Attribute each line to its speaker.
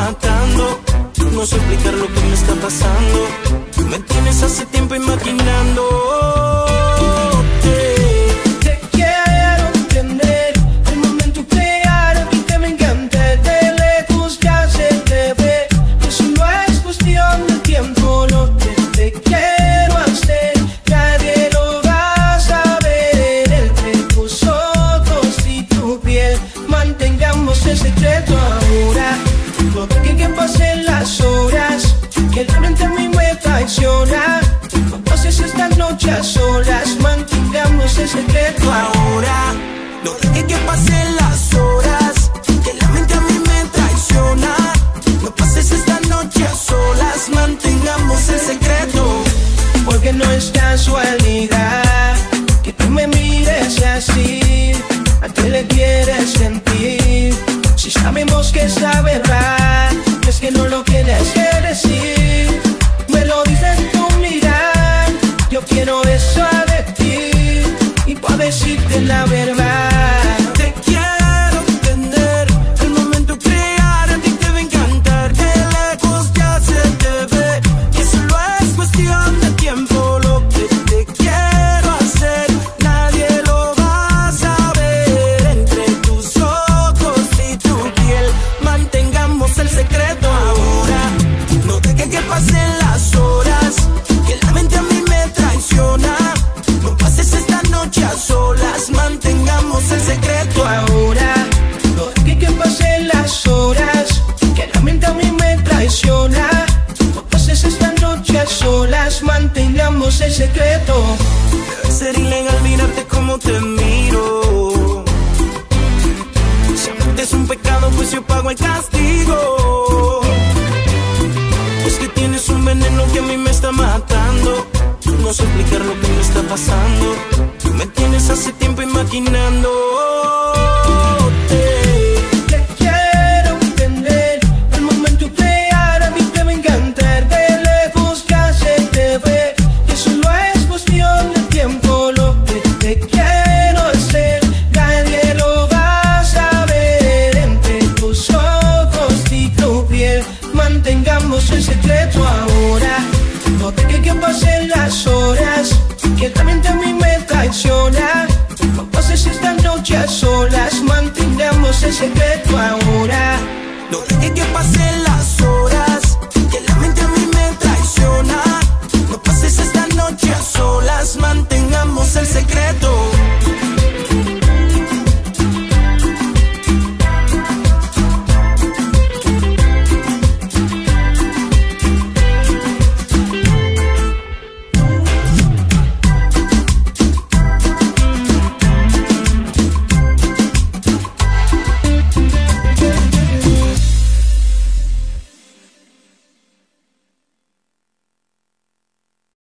Speaker 1: matando. No sé explicar lo que me está pasando. Me tienes hace tiempo imaginando.
Speaker 2: Te quiero entender. El momento a mí que me encanta de lejos ya se te ve. Eso no es cuestión de tiempo lo que te quiero hacer. Nadie lo va a saber. Entre tus ojos y tu piel. Mantengamos el secreto ahora no dejen que pasen las horas que la mente a mí me traiciona no pases esta noche a solas mantengamos el secreto
Speaker 1: ahora. No deje que pasen las no
Speaker 2: lo tienes que decir. Me lo dices tú, mirar. Yo quiero eso de ti y puedo decirte la verdad.
Speaker 1: Mantengamos el secreto. Debe ser ilegal mirarte como te miro. Si es un pecado, pues yo pago el castigo. Es que tienes un veneno que a mí me está matando. No sé explicar lo que me está pasando. Me tienes hace tiempo imaginando.
Speaker 2: Mantengamos el secreto ahora. No dejes que pasen las horas que la mente a mí me traiciona. No pases esta noche a solas mantengamos el secreto ahora.
Speaker 1: No dejes que pasen